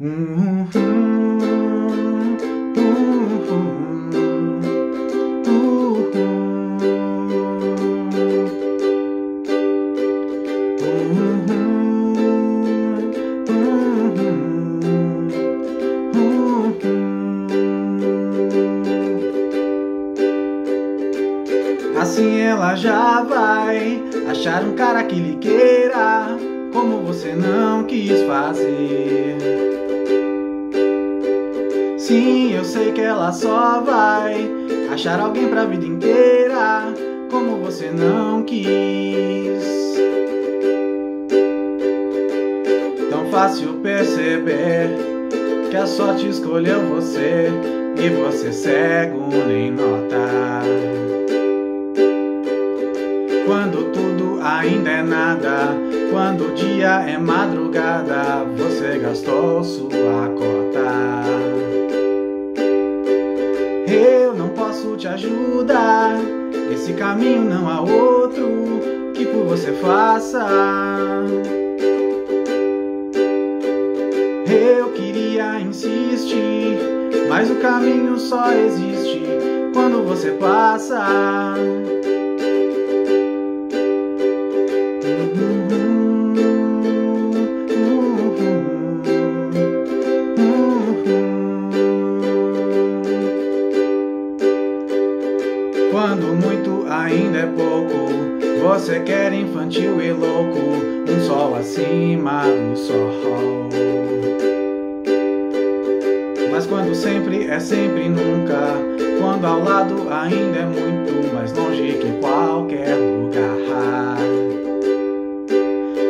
Assim ela já vai achar um cara que lhe queira, como você não quis fazer. Eu sei que ela só vai achar alguém pra vida inteira, como você não quis. Tão fácil perceber que a sorte escolheu você e você cego nem nota. Quando tudo ainda é nada, quando o dia é madrugada, você gastou sua cota. Te ajudar, esse caminho não há outro que por você faça. Eu queria insistir, mas o caminho só existe quando você passa. Quando muito ainda é pouco, você quer infantil e louco, um sol acima do sol. Mas quando sempre é sempre nunca, quando ao lado ainda é muito mais longe que qualquer lugar.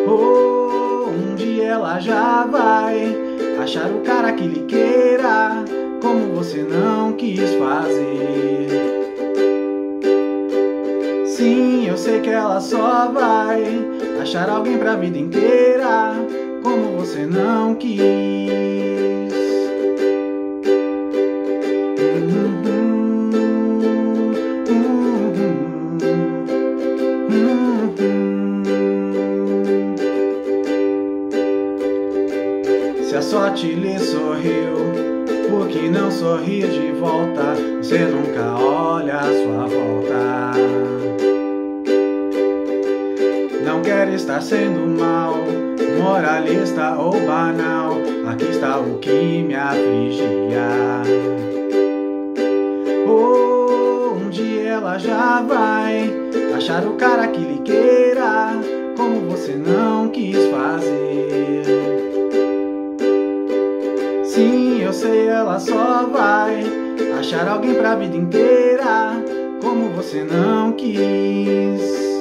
Oh, um dia ela já vai achar o cara que lhe queira, como você não quis fazer. Eu sei que ela só vai achar alguém pra vida inteira, como você não quis. Se a sorte lhe sorriu, por que não sorrir de volta? Você nunca olha a sua quer estar sendo mal, moralista ou banal. Aqui está o que me afligia. Oh, um dia ela já vai achar o cara que lhe queira, como você não quis fazer. Sim, eu sei, ela só vai achar alguém pra vida inteira, como você não quis.